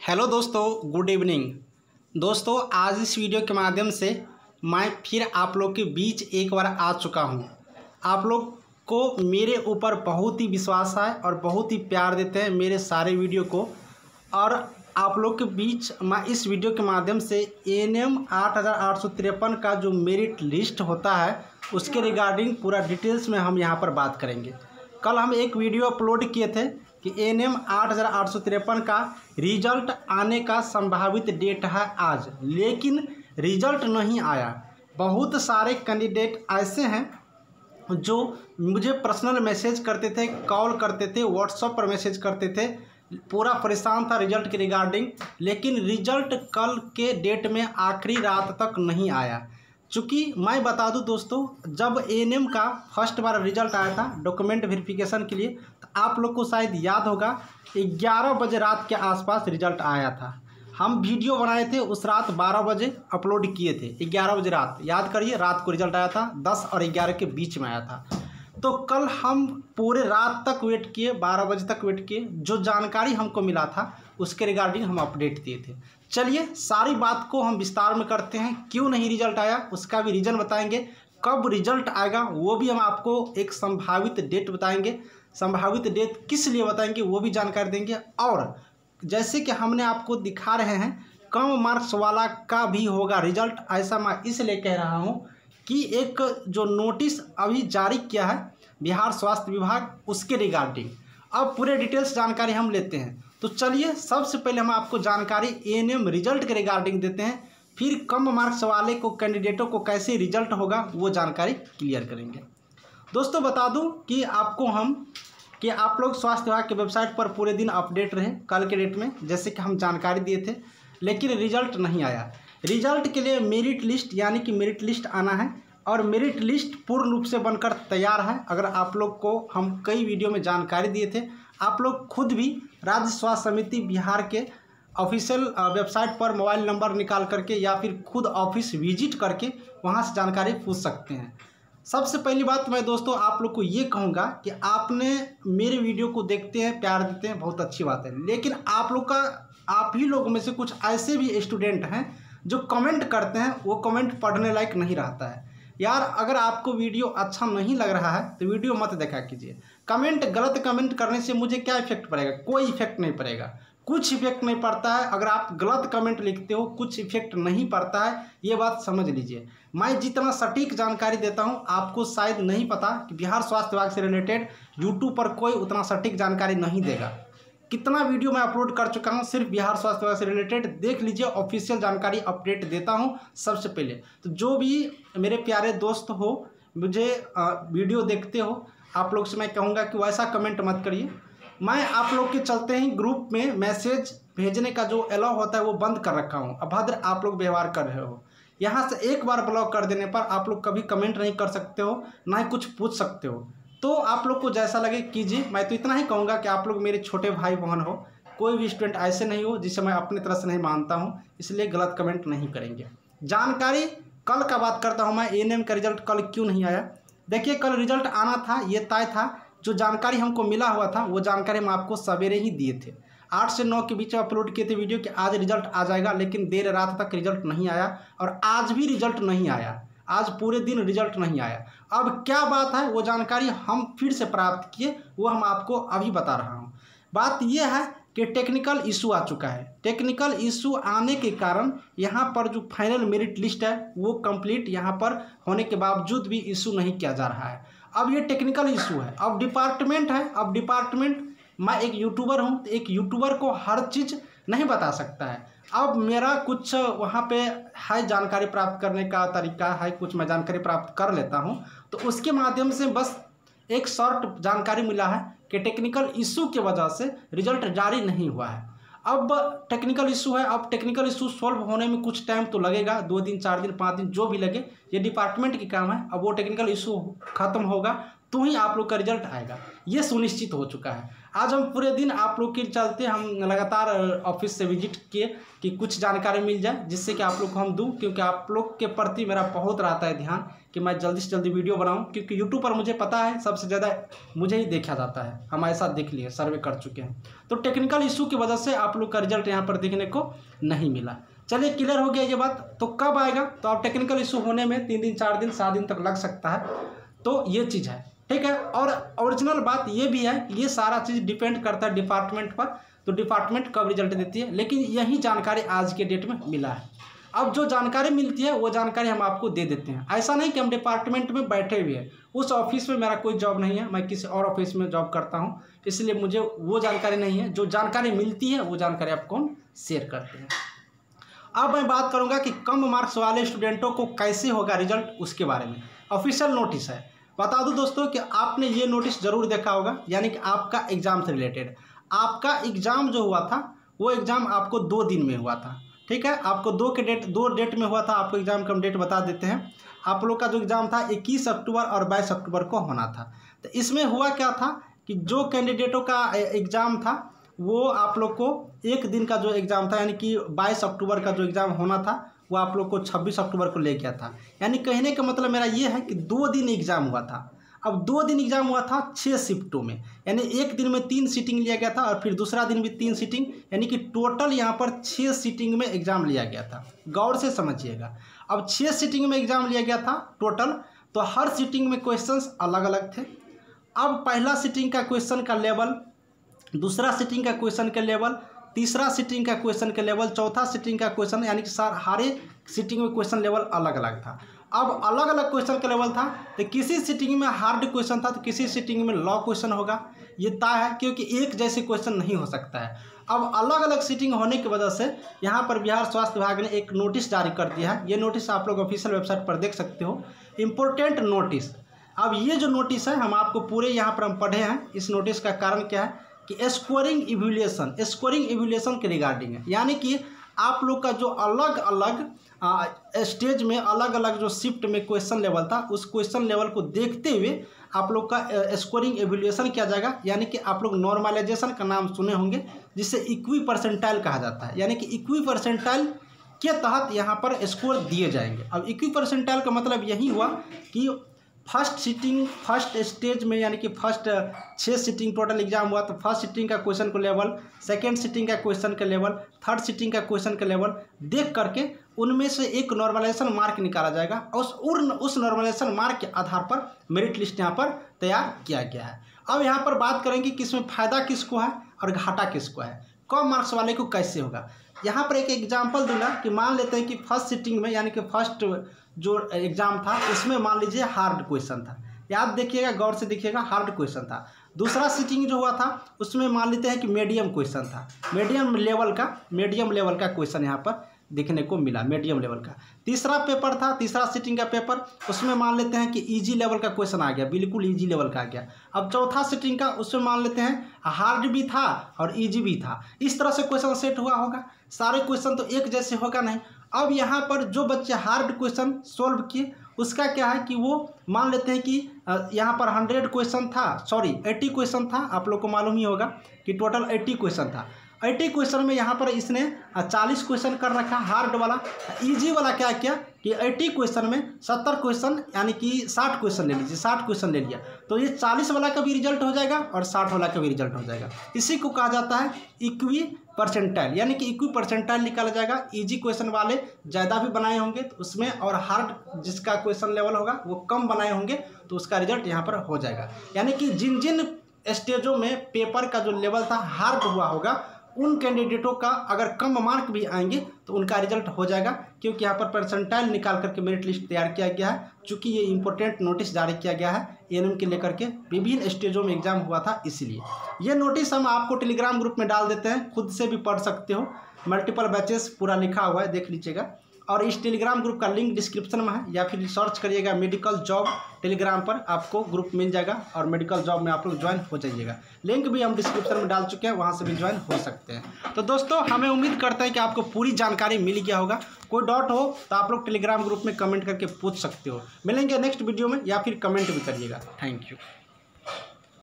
Hello दोस्तों, good evening. दोस्तों, आज इस वीडियो के माध्यम से मैं फिर आप लोग के बीच एक बार आ चुका हूँ। आप लोग को मेरे ऊपर बहुत ही विश्वास है और बहुत ही प्यार देते हैं मेरे सारे वीडियो को। और आप लोग के बीच मैं इस वीडियो के माध्यम से एन एम आठ हज़ार आठ सौ तिरपन का जो मेरिट लिस्ट होता है, उसके रिगार्डिंग पूरा डिटेल्स में हम यहाँ पर बात करेंगे। कल हम एक वीडियो अपलोड किए थे कि एन एम आठ हज़ार आठ सौ तिरपन का रिज़ल्ट आने का संभावित डेट है आज। लेकिन रिज़ल्ट नहीं आया। बहुत सारे कैंडिडेट ऐसे हैं जो मुझे पर्सनल मैसेज करते थे, कॉल करते थे व्हाट्सएप पर मैसेज करते थे। पूरा परेशान था रिज़ल्ट के रिगार्डिंग। लेकिन रिज़ल्ट कल के डेट में आखिरी रात तक नहीं आया। चूँकि मैं बता दूँ दोस्तों, जब एएनएम का फ़र्स्ट बार रिज़ल्ट आया था डॉक्यूमेंट वेरिफिकेशन के लिए तो आप लोग को शायद याद होगा, ग्यारह बजे रात के आसपास रिज़ल्ट आया था। हम वीडियो बनाए थे, उस रात बारह बजे अपलोड किए थे, ग्यारह बजे रात। याद करिए, रात को रिज़ल्ट आया था, दस और ग्यारह के बीच में आया था। तो कल हम पूरे रात तक वेट किए, बारह बजे तक वेट किए, जो जानकारी हमको मिला था, उसके रिगार्डिंग हम अपडेट दिए थे। चलिए, सारी बात को हम विस्तार में करते हैं। क्यों नहीं रिज़ल्ट आया, उसका भी रीज़न बताएँगे। कब रिज़ल्ट आएगा, वो भी हम आपको एक संभावित डेट बताएँगे। संभावित डेट किस लिए बताएँगे, वो भी जानकारी देंगे। और जैसे कि हमने आपको दिखा रहे हैं, कम मार्क्स वाला का भी होगा रिज़ल्ट ऐसा मैं इसलिए कह रहा हूँ कि एक जो नोटिस अभी जारी किया है बिहार स्वास्थ्य विभाग, उसके रिगार्डिंग अब पूरे डिटेल्स जानकारी हम लेते हैं। तो चलिए, सबसे पहले हम आपको जानकारी एएनएम रिज़ल्ट के रिगार्डिंग देते हैं। फिर कम मार्क्स वाले को कैंडिडेटों को कैसे रिज़ल्ट होगा, वो जानकारी क्लियर करेंगे। दोस्तों, बता दूँ कि आपको हम, कि आप लोग स्वास्थ्य विभाग के वेबसाइट पर पूरे दिन अपडेट रहे, कल के डेट में, जैसे कि हम जानकारी दिए थे, लेकिन रिज़ल्ट नहीं आया। रिज़ल्ट के लिए मेरिट लिस्ट यानी कि मेरिट लिस्ट आना है। और मेरिट लिस्ट पूर्ण रूप से बनकर तैयार है। अगर आप लोग को हम कई वीडियो में जानकारी दिए थे, आप लोग खुद भी राज्य स्वास्थ्य समिति बिहार के ऑफिशियल वेबसाइट पर मोबाइल नंबर निकाल करके या फिर खुद ऑफ़िस विज़िट करके वहाँ से जानकारी पूछ सकते हैं। सबसे पहली बात मैं दोस्तों आप लोग को ये कहूँगा कि आपने मेरे वीडियो को देखते हैं, प्यार देते हैं, बहुत अच्छी बात है। लेकिन आप लोग का, आप ही लोगों में से कुछ ऐसे भी स्टूडेंट हैं जो कमेंट करते हैं, वो कमेंट पढ़ने लायक नहीं रहता है। यार, अगर आपको वीडियो अच्छा नहीं लग रहा है तो वीडियो मत देखा कीजिए। कमेंट गलत कमेंट करने से मुझे क्या इफ़ेक्ट पड़ेगा? कोई इफ़ेक्ट नहीं पड़ेगा। कुछ इफ़ेक्ट नहीं पड़ता है। अगर आप गलत कमेंट लिखते हो, कुछ इफ़ेक्ट नहीं पड़ता है। ये बात समझ लीजिए। मैं जितना सटीक जानकारी देता हूँ, आपको शायद नहीं पता कि बिहार स्वास्थ्य विभाग से रिलेटेड यूट्यूब पर कोई उतना सटीक जानकारी नहीं देगा। कितना वीडियो मैं अपलोड कर चुका हूँ, सिर्फ़ बिहार स्वास्थ्य विभाग से रिलेटेड, देख लीजिए ऑफिशियल जानकारी अपडेट देता हूँ सबसे पहले। तो जो भी मेरे प्यारे दोस्त हो, मुझे वीडियो देखते हो, आप लोग से मैं कहूँगा कि वैसा कमेंट मत करिए। मैं आप लोग के चलते ही ग्रुप में मैसेज भेजने का जो अलाउ होता है, वो बंद कर रखा हूँ। अभद्र आप लोग व्यवहार कर रहे हो। यहाँ से एक बार ब्लॉक कर देने पर आप लोग कभी कमेंट नहीं कर सकते हो, ना ही कुछ पूछ सकते हो। तो आप लोग को जैसा लगे कीजिए मैं तो इतना ही कहूँगा कि आप लोग मेरे छोटे भाई बहन हो। कोई भी स्टूडेंट ऐसे नहीं हो जिसे मैं अपनी तरह से नहीं मानता हूँ, इसलिए गलत कमेंट नहीं करेंगे। जानकारी, कल का बात करता हूँ मैं ए का रिज़ल्ट कल क्यों नहीं आया? देखिए, कल रिज़ल्ट आना था, ये तय था, जो जानकारी हमको मिला हुआ था, वो जानकारी हम आपको सवेरे ही दिए थे। आठ से नौ के बीच में अपलोड किए थे वीडियो कि आज रिज़ल्ट आ जाएगा, लेकिन देर रात तक रिज़ल्ट नहीं आया और आज भी रिज़ल्ट नहीं आया। आज पूरे दिन रिज़ल्ट नहीं आया। अब क्या बात है? वो जानकारी हम फिर से प्राप्त किए, वो हम आपको अभी बता रहा हूँ। बात यह है कि टेक्निकल इशू आ चुका है। टेक्निकल इशू आने के कारण यहाँ पर जो फाइनल मेरिट लिस्ट है, वो कंप्लीट यहाँ पर होने के बावजूद भी इशू नहीं किया जा रहा है। अब ये टेक्निकल इशू है। अब डिपार्टमेंट है। अब डिपार्टमेंट मैं एक यूट्यूबर हूँ तो एक यूट्यूबर को हर चीज़ नहीं बता सकता है। अब मेरा कुछ वहाँ पे है जानकारी प्राप्त करने का तरीका है, कुछ मैं जानकारी प्राप्त कर लेता हूँ। तो उसके माध्यम से बस एक शॉर्ट जानकारी मिला है कि टेक्निकल इशू की वजह से रिज़ल्ट जारी नहीं हुआ है। अब टेक्निकल इशू है, अब टेक्निकल इशू सॉल्व होने में कुछ टाइम तो लगेगा, दो दिन, चार दिन, पाँच दिन, जो भी लगे, ये डिपार्टमेंट की काम है। अब वो टेक्निकल इशू खत्म होगा तो ही आप लोग का रिज़ल्ट आएगा। ये सुनिश्चित हो चुका है। आज हम पूरे दिन आप लोग के चलते हम लगातार ऑफ़िस से विज़िट किए कि कुछ जानकारी मिल जाए, जिससे कि आप लोग को हम दूँ, क्योंकि आप लोग के प्रति मेरा बहुत रहता है ध्यान कि मैं जल्दी से जल्दी वीडियो बनाऊँ, क्योंकि यूट्यूब पर मुझे पता है, सबसे ज़्यादा मुझे ही देखा जाता है। हमारे साथ देख लिए सर्वे कर चुके हैं। तो टेक्निकल इशू की वजह से आप लोग का रिज़ल्ट यहाँ पर देखने को नहीं मिला। चलिए क्लियर हो गया ये बात तो कब आएगा? तो आप टेक्निकल इशू होने में तीन दिन, चार दिन, सात दिन तक लग सकता है। तो ये चीज़ है। ठीक है? और ओरिजिनल बात ये भी है, ये सारा चीज़ डिपेंड करता है डिपार्टमेंट पर तो डिपार्टमेंट कब रिज़ल्ट देती है, लेकिन यही जानकारी आज के डेट में मिला है। अब जो जानकारी मिलती है, वो जानकारी हम आपको दे देते हैं। ऐसा नहीं कि हम डिपार्टमेंट में बैठे हुए हैं। उस ऑफ़िस में मेरा कोई जॉब नहीं है, मैं किसी और ऑफ़िस में जॉब करता हूँ, इसलिए मुझे वो जानकारी नहीं है। जो जानकारी मिलती है, वो जानकारी आपको हम शेयर करते हैं। अब मैं बात करूँगा कि कम मार्क्स वाले स्टूडेंटों को कैसे होगा रिज़ल्ट उसके बारे में। ऑफिशियल नोटिस है। बता दूँ दोस्तों कि आपने ये नोटिस ज़रूर देखा होगा, यानी कि आपका एग्ज़ाम से रिलेटेड आपका एग्ज़ाम जो हुआ था, वो एग्ज़ाम आपको दो दिन में हुआ था, ठीक है? आपको दो के डेट दो डेट में हुआ था, आपको एग्ज़ाम का हम डेट बता देते हैं। आप लोग का जो एग्ज़ाम था, इक्कीस अक्टूबर और बाईस अक्टूबर को होना था। तो इसमें हुआ क्या था कि जो कैंडिडेटों का एग्ज़ाम था, वो आप लोग को एक दिन का जो एग्ज़ाम था, यानी कि 22 अक्टूबर का जो एग्ज़ाम होना था वो आप लोग को 26 अक्टूबर को ले गया था। यानी कहने का मतलब मेरा ये है कि दो दिन एग्ज़ाम हुआ था। अब दो दिन एग्ज़ाम हुआ था छः शिफ्टों में। यानी एक दिन में तीन सीटिंग लिया गया था और फिर दूसरा दिन भी तीन सीटिंग यानी कि टोटल यहाँ पर छः सीटिंग में एग्ज़ाम लिया गया था। गौर से समझिएगा। अब छः सीटिंग में एग्ज़ाम लिया गया था टोटल तो हर सीटिंग में क्वेश्चंस अलग अलग थे। अब पहला सीटिंग का क्वेश्चन का लेवल दूसरा सीटिंग का क्वेश्चन का लेवल तीसरा सीटिंग का क्वेश्चन का लेवल चौथा सीटिंग का क्वेश्चन यानी कि सार हर एक सीटिंग में क्वेश्चन लेवल अलग अलग था। अब अलग अलग क्वेश्चन का लेवल था तो किसी सीटिंग में हार्ड क्वेश्चन था तो किसी सीटिंग में लॉ क्वेश्चन होगा। ये तय है, क्योंकि एक जैसे क्वेश्चन नहीं हो सकता है। अब अलग अलग सीटिंग होने की वजह से यहाँ पर बिहार स्वास्थ्य विभाग ने एक नोटिस जारी कर दिया है। ये नोटिस आप लोग ऑफिशियल वेबसाइट पर देख सकते हो। इम्पोर्टेंट नोटिस अब ये जो नोटिस है, हम आपको पूरे यहाँ पर हम पढ़े हैं। इस नोटिस का कारण क्या है? कि स्कोरिंग इवल्यूशन स्कोरिंग इवल्यूशन के रिगार्डिंग है। यानी कि आप लोग का जो अलग अलग स्टेज में अलग अलग जो शिफ्ट में क्वेश्चन लेवल था, उस क्वेश्चन लेवल को देखते हुए आप लोग का स्कोरिंग एवल्यूशन किया जाएगा। यानी कि आप लोग नॉर्मलाइजेशन का नाम सुने होंगे, जिसे इक्वी परसेंटाइल कहा जाता है। यानी कि इक्वी परसेंटाइल के तहत यहाँ पर स्कोर दिए जाएँगे। अब इक्वी परसेंटाइल का मतलब यही हुआ कि फ़र्स्ट सीटिंग फ़र्स्ट स्टेज में, यानी कि फ़र्स्ट छः सीटिंग टोटल एग्ज़ाम हुआ तो फ़र्स्ट सीटिंग का क्वेश्चन का लेवल सेकेंड सीटिंग का क्वेश्चन का लेवल थर्ड सीटिंग का क्वेश्चन का लेवल देख करके उनमें से एक नॉर्मलाइजेशन मार्क निकाला जाएगा। और उस उस नॉर्मलाइजेशन मार्क के आधार पर मेरिट लिस्ट यहाँ पर तैयार किया गया है। अब यहाँ पर बात करेंगे कि इसमें फ़ायदा किसको है और घाटा किसको है। कम मार्क्स वाले को कैसे होगा? यहाँ पर एक एग्ज़ाम्पल दूँगा कि मान लेते हैं कि फ़र्स्ट सीटिंग में, यानी कि फ़र्स्ट जो एग्ज़ाम था उसमें मान लीजिए हार्ड क्वेश्चन था। याद देखिएगा, गौर से देखिएगा हार्ड क्वेश्चन था। दूसरा सीटिंग जो हुआ था, उसमें मान लेते हैं कि मीडियम क्वेश्चन था। मीडियम लेवल का मीडियम लेवल का क्वेश्चन यहाँ पर देखने को मिला मीडियम लेवल का। तीसरा पेपर था, तीसरा सीटिंग का पेपर उसमें मान लेते हैं कि इजी लेवल का क्वेश्चन आ गया, बिल्कुल इजी लेवल का आ गया। अब चौथा सीटिंग का, उसमें मान लेते हैं हार्ड भी था और इजी भी था। इस तरह से क्वेश्चन सेट हुआ होगा। सारे क्वेश्चन तो एक जैसे होगा नहीं। अब यहाँ पर जो बच्चे हार्ड क्वेश्चन सोल्व किए, उसका क्या है कि वो मान लेते हैं कि यहाँ पर हंड्रेड क्वेश्चन था सॉरी एट्टी क्वेश्चन था, आप लोग को मालूम ही होगा कि टोटल एट्टी क्वेश्चन था। एटी क्वेश्चन में यहाँ पर इसने चालीस क्वेश्चन कर रखा हार्ड वाला इजी वाला क्या किया कि एटी क्वेश्चन में सत्तर क्वेश्चन यानी कि साठ क्वेश्चन ले लीजिए, साठ क्वेश्चन ले लिया। तो ये चालीस वाला का भी रिज़ल्ट हो जाएगा और साठ वाला का भी रिज़ल्ट हो जाएगा। इसी को कहा जाता है इक्वी परसेंटाइल यानी कि इक्वी परसेंटाइल निकाला जाएगा। इजी क्वेश्चन वाले ज़्यादा भी बनाए होंगे तो उसमें और हार्ड जिसका क्वेश्चन लेवल होगा वो कम बनाए होंगे तो उसका रिज़ल्ट यहाँ पर हो जाएगा। यानी कि जिन जिन स्टेजों में पेपर का जो लेवल था हार्ड हुआ होगा, उन कैंडिडेटों का अगर कम मार्क भी आएँगे तो उनका रिज़ल्ट हो जाएगा, क्योंकि यहाँ पर परसेंटाइल निकाल करके मेरिट लिस्ट तैयार किया गया है, चूँकि ये इंपॉर्टेंट नोटिस जारी किया गया है एन के लेकर के विभिन्न स्टेजों में एग्ज़ाम हुआ था इसीलिए। ये नोटिस हम आपको टेलीग्राम ग्रुप में डाल देते हैं, खुद से भी पढ़ सकते हो। मल्टीपल बैचेस पूरा लिखा हुआ है, देख लीजिएगा। और इस टेलीग्राम ग्रुप का लिंक डिस्क्रिप्शन में है, या फिर सर्च करिएगा मेडिकल जॉब टेलीग्राम पर, आपको ग्रुप मिल जाएगा और मेडिकल जॉब में आप लोग ज्वाइन हो जाइएगा। लिंक भी हम डिस्क्रिप्शन में डाल चुके हैं, वहाँ से भी ज्वाइन हो सकते हैं। तो दोस्तों, हमें उम्मीद करते हैं कि आपको पूरी जानकारी मिल गया होगा। कोई डाउट हो तो आप लोग टेलीग्राम ग्रुप में कमेंट करके पूछ सकते हो। मिलेंगे नेक्स्ट वीडियो में, या फिर कमेंट भी करिएगा। Thank you